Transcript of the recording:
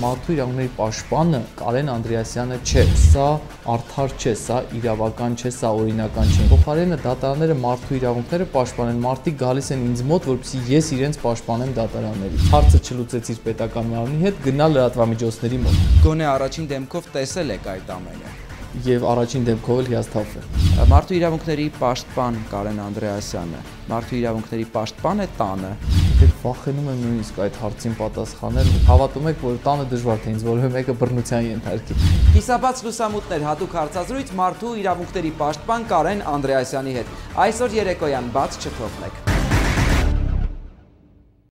մարդու իրավունքների պաշտպանը Կարեն Անդրեասյանը չէ։ Սա արդար չէ, սա իրավական չէ, սա օրինական չէ։ Փոխարենը դատարանները մարդու իրավունքները պաշտպանեն, մարդիկ գալիս են ինձ մոտ, որպեսզի ես իրենց պաշտպանեմ դատարաններից։ Հարցը չլուծեցիր պետական մարմնի հետ, գնա լրատվամիջոցների մոտ։ Գոնե առաջին դեմքով տեսել եք այդ ամենը եւ առաջին դեպքով էլ հիասթափվել։ Մարդու իրավունքների պաշտպան Կարեն Անդրեասյանը, մարդու իրավունքների պաշտպան է տանը։ Դե վախենում եմ նույնիսկ այդ հարցին պատասխանել։ Հավատում եք, որ տանը դժվար թե ինձ որևէ մեկը բռնության ենթարկի։ Կիսաբաց լուսամուտներ հատուկ հարցազրույց մարդու իրավունքների պաշտպան Կարեն Անդրեասյանի հետ։ Այսօր երեկոյան բաց չթողնեք։